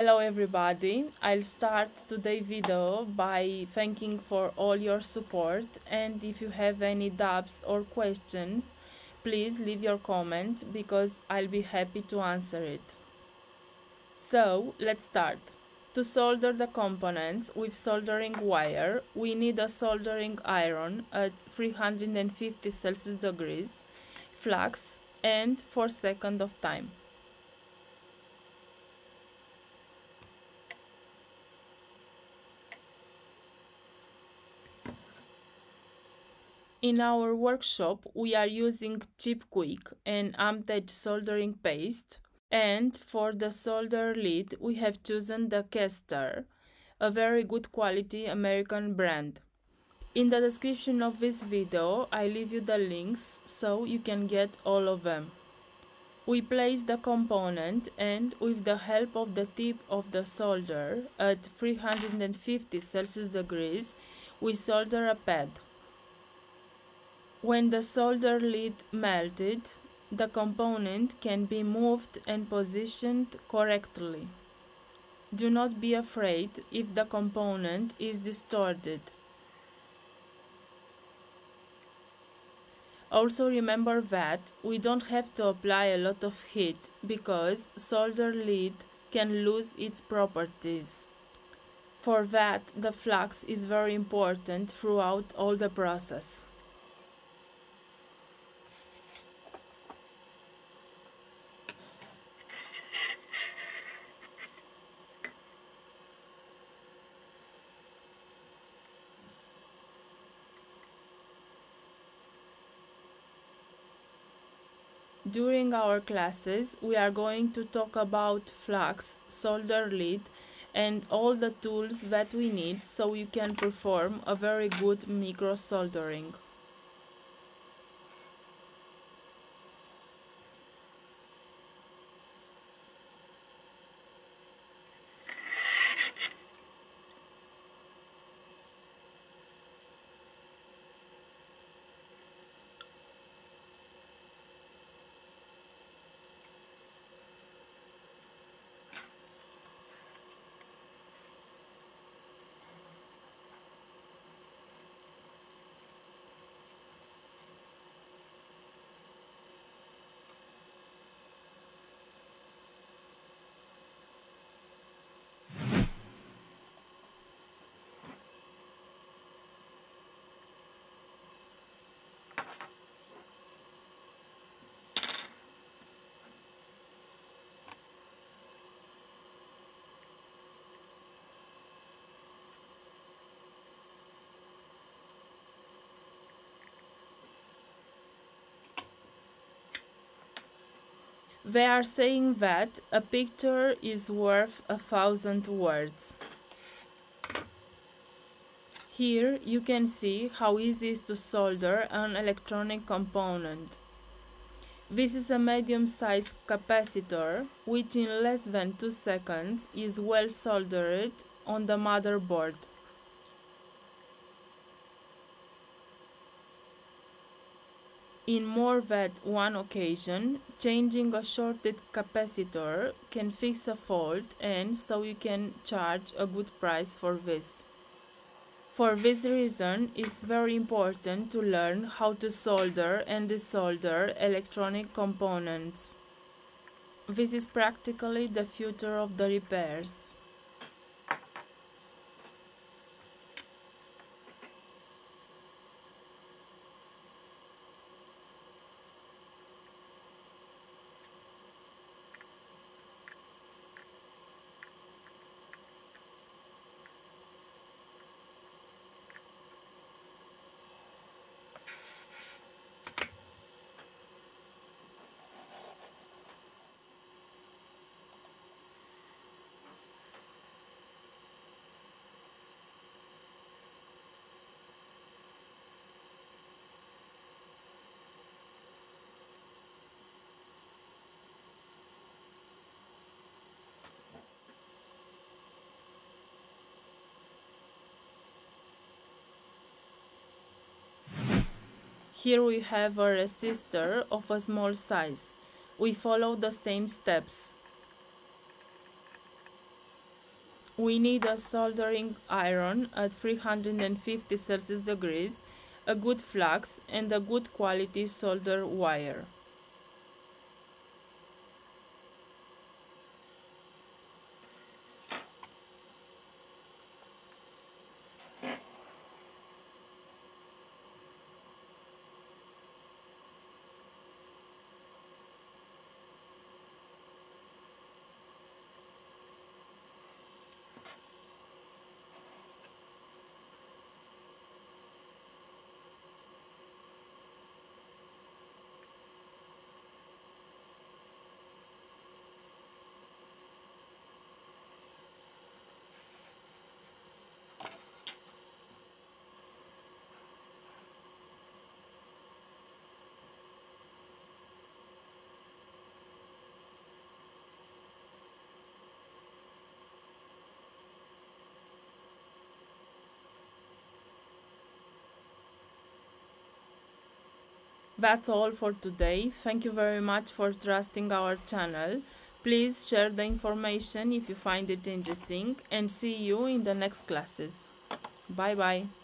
Hello everybody, I'll start today's video by thanking for all your support and if you have any doubts or questions please leave your comment because I'll be happy to answer it. So let's start. To solder the components with soldering wire we need a soldering iron at 350 Celsius degrees, flux and 4 seconds of time. In our workshop, we are using Chip Quik and Amtech soldering paste. And for the solder lead, we have chosen the Kester, a very good quality American brand. In the description of this video, I leave you the links so you can get all of them. We place the component and with the help of the tip of the solder at 350 Celsius degrees, we solder a pad. When the solder lead melted, the component can be moved and positioned correctly. Do not be afraid if the component is distorted. Also remember that we don't have to apply a lot of heat because solder lead can lose its properties. For that, the flux is very important throughout all the process. During our classes, we are going to talk about flux, solder lead, and all the tools that we need so you can perform a very good micro soldering. They are saying that a picture is worth a thousand words. Here you can see how easy it is to solder an electronic component. This is a medium-sized capacitor which in less than 2 seconds is well soldered on the motherboard. In more than one occasion, changing a shorted capacitor can fix a fault and so you can charge a good price for this. For this reason, it's very important to learn how to solder and desolder electronic components. This is practically the future of the repairs. Here we have a resistor of a small size. We follow the same steps. we need a soldering iron at 350 Celsius degrees, a good flux and a good quality solder wire. That's all for today. Thank you very much for trusting our channel. Please share the information if you find it interesting and see you in the next classes. Bye bye.